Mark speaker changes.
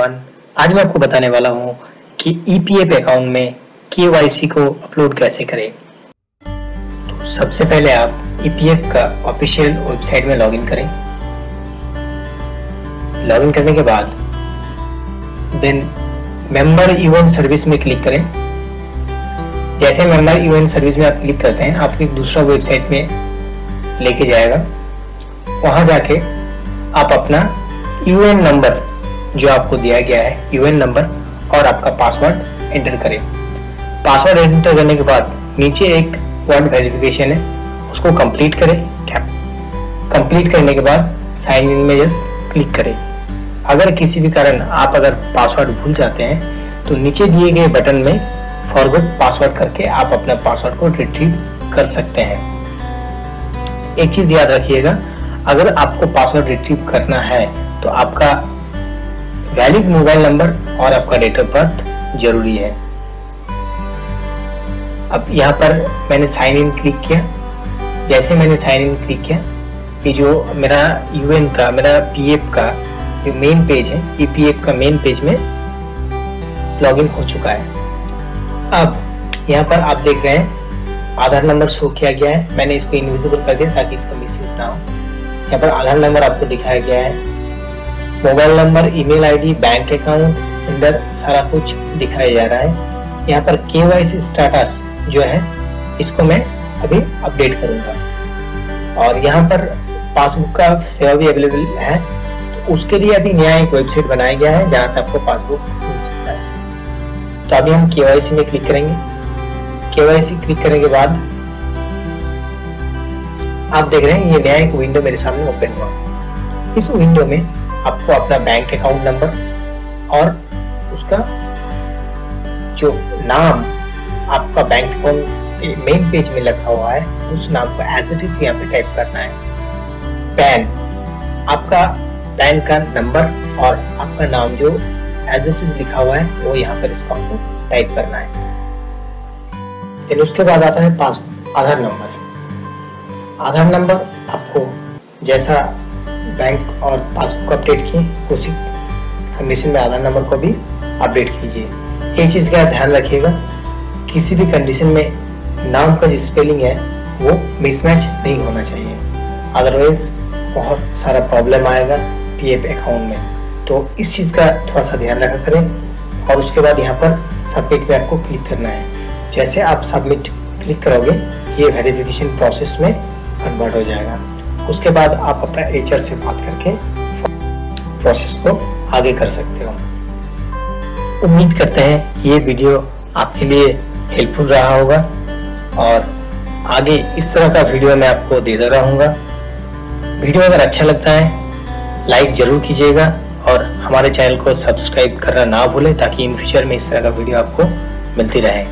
Speaker 1: आज मैं आपको बताने वाला हूँ कि ईपीएफ अकाउंट में केवाईसी को अपलोड कैसे करें। तो सबसे पहले आप ईपीएफ का ऑफिशियल वेबसाइट में लॉगिन करें। लॉगिन करने के बाद देन मेंबर यूएन सर्विस में क्लिक करें। जैसे मेंबर यूएन सर्विस में आप क्लिक करते हैं, आपको एक दूसरा वेबसाइट में लेके जाएगा। वहाँ जाके आप अपना यूएन नंबर जो आपको दिया गया है यूएन नंबर और आपका पासवर्ड एंटर करें। पासवर्ड एंटर करने के बाद नीचे एक वर्ड वेरिफिकेशन है, उसको कंप्लीट करें। क्या कंप्लीट करने के बाद साइन इन में जस्ट क्लिक करें। अगर किसी भी कारण आप अगर पासवर्ड भूल जाते हैं तो नीचे दिए गए बटन में फॉरवर्ड पासवर्ड करके आप अपना पासवर्ड को रिट्रीव कर सकते हैं। एक चीज़ याद रखिएगा, अगर आपको पासवर्ड रिट्रीव करना है तो आपका वैलिड मोबाइल नंबर और आपका डेट ऑफ़ बर्थ ज़रूरी है। अब यहाँ पर मैंने साइन इन क्लिक किया। जैसे मैंने साइन इन क्लिक किया कि जो मेरा यूएन का, मेरा पीएफ का जो मेन पेज है ये पीएफ का मेन पेज में लॉगिन हो चुका है। अब यहाँ पर आप देख रहे हैं, आधार नंबर शो किया गया है। मैंने इसको इनविजिबल कर दिया ताकि इसका मिस ना हो। यहाँ पर आधार नंबर आपको दिखाया गया है। Mobile number, email ID, bank account, अंदर सारा कुछ दिखाया जा रहा है। यहाँ पर के वाई सी स्टेटस जो है, इसको मैं अभी अपडेट करूँगा। और यहाँ पर पासबुक का सेवा भी अवेलेबल है। तो उसके लिए अभी नया एक वेबसाइट बनाया गया है, जहाँ से आपको पासबुक मिल सकता है। तो अभी हम के में क्लिक करेंगे। के क्लिक करने के बाद आप देख रहे हैं, ये नया एक विंडो मेरे सामने ओपन हुआ। इस विंडो में आपको अपना बैंक अकाउंट नंबर और उसका जो नाम आपका बैंक अकाउंट मेन पेज में लिखा हुआ है, उस नाम को एज इट इज़ यहाँ पे टाइप करना है। पैन आपका पैन का नंबर और आपका नाम जो एज इट इज़ लिखा हुआ है, वो यहाँ पर इसको आपको टाइप करना है। फिर उसके बाद आता है पास, आधार नंबर आधार नंबर आपको जैसा बैंक और पासबुक अपडेट की उसी कंडीशन में आधार नंबर को भी अपडेट कीजिए। एक चीज़ का ध्यान रखिएगा। किसी भी कंडीशन में नाम का जो स्पेलिंग है, वो मिसमैच नहीं होना चाहिए। अदरवाइज़ बहुत सारा प्रॉब्लम आएगा पीएफ अकाउंट में। तो इस चीज़ का थोड़ा सा ध्यान रखा करें और उसके बाद यहाँ पर सबमिट पे आपको क्लिक करना है। जैसे आप सबमिट क्लिक करोगे, ये वेरिफिकेशन प्रोसेस में कन्वर्ट हो जाएगा। उसके बाद आप अपना एच से बात करके प्रोसेस को आगे कर सकते हो। उम्मीद करते हैं ये वीडियो आपके लिए हेल्पफुल रहा होगा और आगे इस तरह का वीडियो मैं आपको देता रहूँगा। वीडियो अगर अच्छा लगता है लाइक ज़रूर कीजिएगा और हमारे चैनल को सब्सक्राइब करना ना भूलें ताकि इन फ्यूचर में इस तरह का वीडियो आपको मिलती रहे।